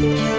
Yeah.